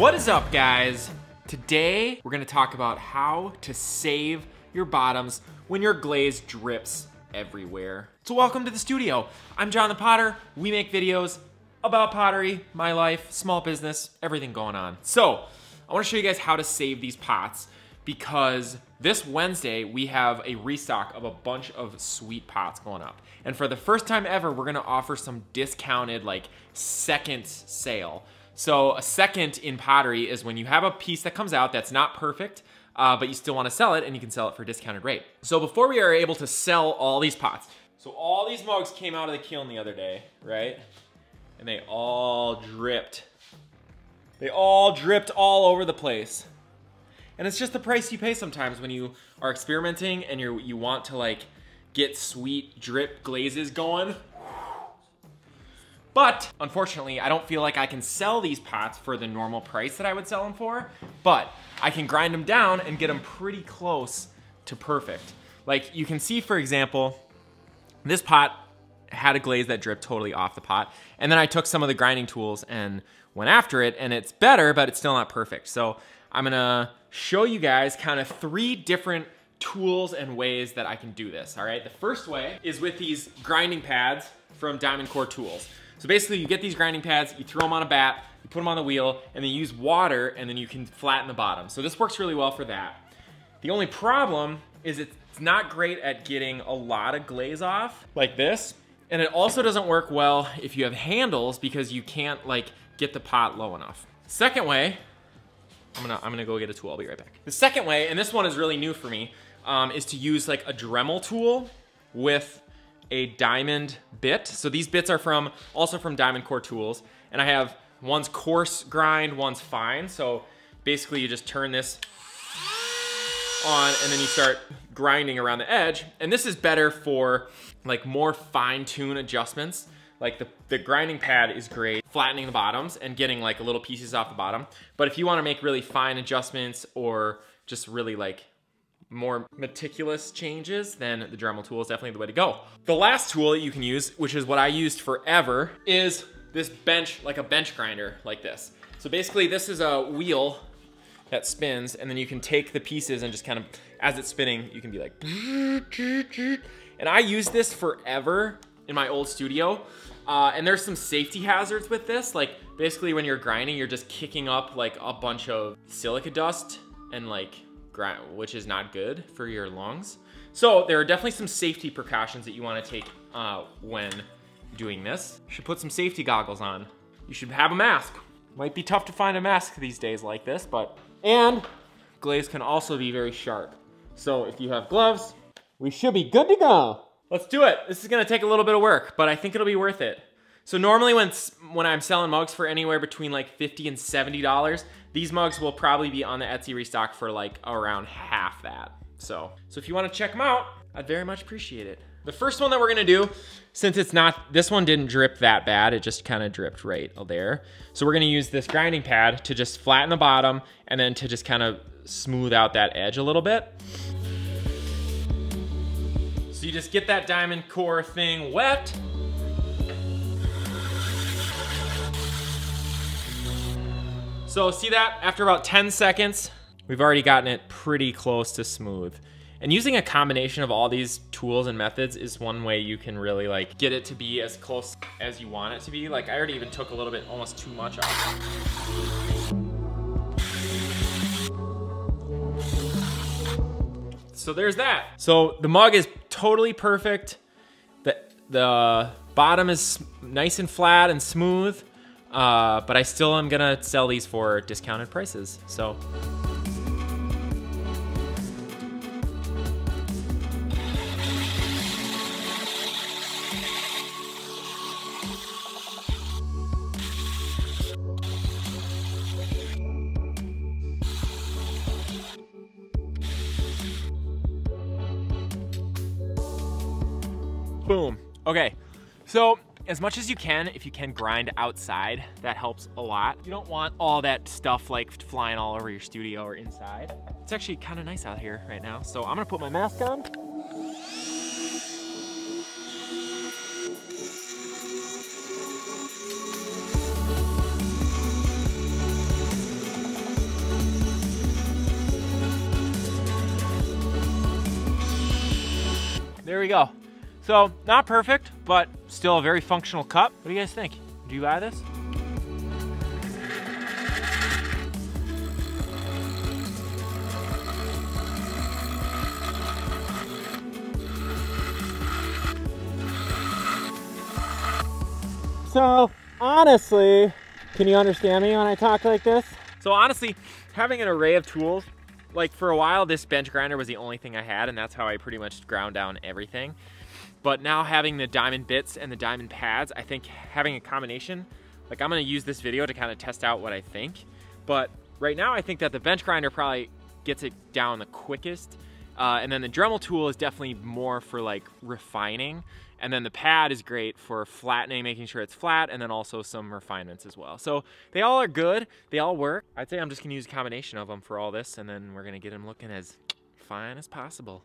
What is up, guys? Today, we're gonna talk about how to save your bottoms when your glaze drips everywhere. So welcome to the studio. I'm Jon the Potter. We make videos about pottery, my life, small business, everything going on. So, I wanna show you guys how to save these pots because this Wednesday we have a restock of a bunch of sweet pots going up. And for the first time ever, we're gonna offer some discounted like second sale. So a second in pottery is when you have a piece that comes out that's not perfect, uh, but you still wanna sell it and you can sell it for a discounted rate. So before we are able to sell all these pots, so all these mugs came out of the kiln the other day, right? And they all dripped. They all dripped all over the place. And it's just the price you pay sometimes when you are experimenting and you you want to like get sweet drip glazes going. But unfortunately, I don't feel like I can sell these pots for the normal price that I would sell them for, but I can grind them down and get them pretty close to perfect. Like you can see, for example, this pot had a glaze that dripped totally off the pot. And then I took some of the grinding tools and went after it and it's better, but it's still not perfect. So I'm gonna show you guys kind of three different tools and ways that I can do this, all right? The first way is with these grinding pads from Diamond Core Tools. So basically you get these grinding pads, you throw them on a bat, you put them on the wheel, and then you use water, and then you can flatten the bottom. So this works really well for that. The only problem is it's not great at getting a lot of glaze off, like this. And it also doesn't work well if you have handles because you can't like get the pot low enough. Second way I'm gonna, I'm gonna go get a tool, I'll be right back. The second way, and this one is really new for me, um, is to use like a Dremel tool with a diamond bit. So these bits are from, also from Diamond Core Tools, and I have one's coarse grind, one's fine. So basically you just turn this on and then you start grinding around the edge. And this is better for like more fine tune adjustments. Like the, the grinding pad is great, flattening the bottoms and getting like little pieces off the bottom. But if you wanna make really fine adjustments or just really like more meticulous changes, then the Dremel tool is definitely the way to go. The last tool that you can use, which is what I used forever, is this bench, like a bench grinder like this. So basically this is a wheel that spins and then you can take the pieces and just kind of, as it's spinning, you can be like, and I used this forever in my old studio. Uh, and there's some safety hazards with this. Like basically when you're grinding, you're just kicking up like a bunch of silica dust and like grind, which is not good for your lungs. So there are definitely some safety precautions that you wanna take uh, when doing this. You should put some safety goggles on. You should have a mask. Might be tough to find a mask these days like this, but, and glaze can also be very sharp. So if you have gloves, we should be good to go. Let's do it. This is gonna take a little bit of work, but I think it'll be worth it. So normally when, when I'm selling mugs for anywhere between like 50 and $70, these mugs will probably be on the Etsy restock for like around half that. So, so if you wanna check them out, I'd very much appreciate it. The first one that we're gonna do, since it's not, this one didn't drip that bad, it just kind of dripped right there. So we're gonna use this grinding pad to just flatten the bottom and then to just kind of smooth out that edge a little bit. So you just get that diamond core thing wet. So see that? After about 10 seconds, we've already gotten it pretty close to smooth. And using a combination of all these tools and methods is one way you can really like get it to be as close as you want it to be. Like I already even took a little bit, almost too much off. So there's that. So the mug is totally perfect. The, the bottom is nice and flat and smooth, uh, but I still am gonna sell these for discounted prices, so. Boom. Okay, so as much as you can, if you can grind outside, that helps a lot. You don't want all that stuff like flying all over your studio or inside. It's actually kind of nice out here right now. So I'm gonna put my mask on. There we go. So not perfect, but still a very functional cup. What do you guys think? Do you buy this? So honestly, can you understand me when I talk like this? So honestly, having an array of tools, like for a while this bench grinder was the only thing I had and that's how I pretty much ground down everything. But now having the diamond bits and the diamond pads, I think having a combination, like I'm gonna use this video to kind of test out what I think. But right now I think that the bench grinder probably gets it down the quickest. Uh, and then the Dremel tool is definitely more for like refining. And then the pad is great for flattening, making sure it's flat, and then also some refinements as well. So they all are good, they all work. I'd say I'm just gonna use a combination of them for all this, and then we're gonna get them looking as fine as possible.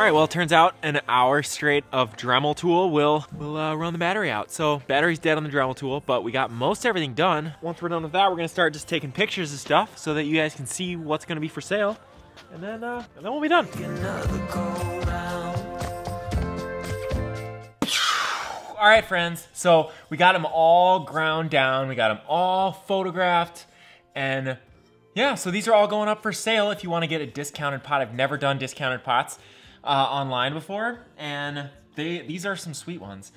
All right, well, it turns out an hour straight of Dremel tool will will uh, run the battery out. So battery's dead on the Dremel tool, but we got most everything done. Once we're done with that, we're gonna start just taking pictures of stuff so that you guys can see what's gonna be for sale. And then, uh, and then we'll be done. All right, friends, so we got them all ground down. We got them all photographed and yeah, so these are all going up for sale if you wanna get a discounted pot. I've never done discounted pots uh, online before, and they these are some sweet ones.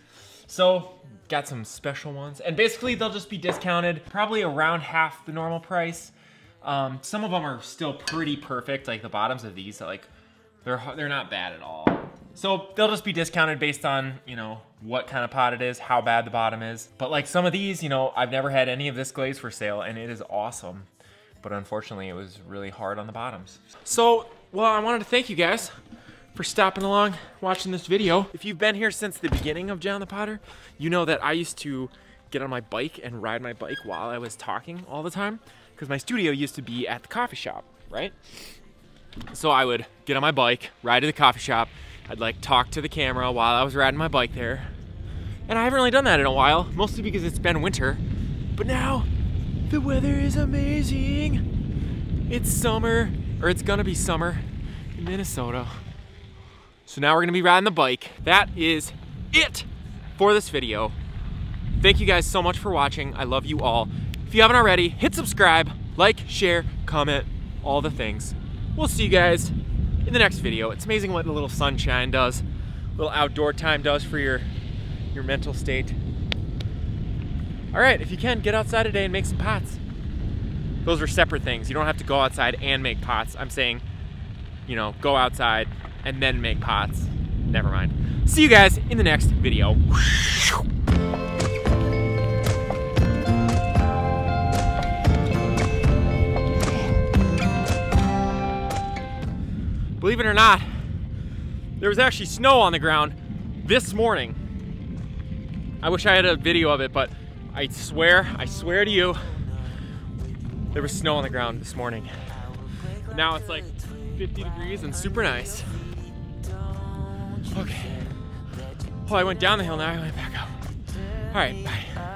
So got some special ones, and basically they'll just be discounted probably around half the normal price. Um, some of them are still pretty perfect, like the bottoms of these, like they're they're not bad at all. So they'll just be discounted based on, you know, what kind of pot it is, how bad the bottom is. But like some of these, you know, I've never had any of this glaze for sale and it is awesome. But unfortunately, it was really hard on the bottoms. So, well, I wanted to thank you guys for stopping along watching this video. If you've been here since the beginning of Jon the Potter, you know that I used to get on my bike and ride my bike while I was talking all the time because my studio used to be at the coffee shop, right? So I would get on my bike, ride to the coffee shop, I'd like talk to the camera while I was riding my bike there. And I haven't really done that in a while, mostly because it's been winter. But now, the weather is amazing. It's summer, or it's gonna be summer in Minnesota. So now we're gonna be riding the bike. That is it for this video. Thank you guys so much for watching. I love you all. If you haven't already, hit subscribe, like, share, comment, all the things. We'll see you guys in the next video. It's amazing what a little sunshine does, a little outdoor time does for your, your mental state. All right, if you can, get outside today and make some pots. Those are separate things. You don't have to go outside and make pots. I'm saying, you know, go outside, and then make pots. Never mind. See you guys in the next video. Believe it or not, there was actually snow on the ground this morning. I wish I had a video of it, but I swear, I swear to you, there was snow on the ground this morning. now it's like 50 degrees and super nice. Okay. Oh, I went down the hill, now I went back up. All right, bye.